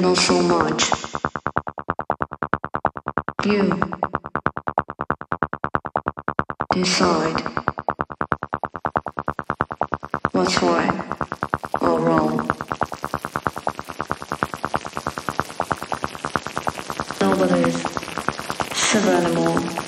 know so much. You decide what's right or wrong. Nobody's is civil anymore.